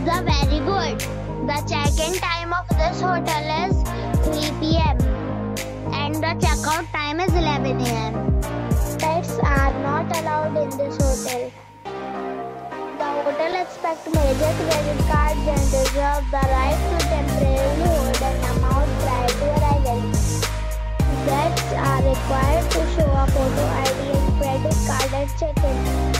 is the very good. The check-in time of this hotel is 3 p.m. and the check-out time is 11 a.m. Pets are not allowed in this hotel. The hotel expects major credit cards and reserves the right to temporarily hold an amount prior to arrival. Guests are required to show a photo ID and credit card at check-in.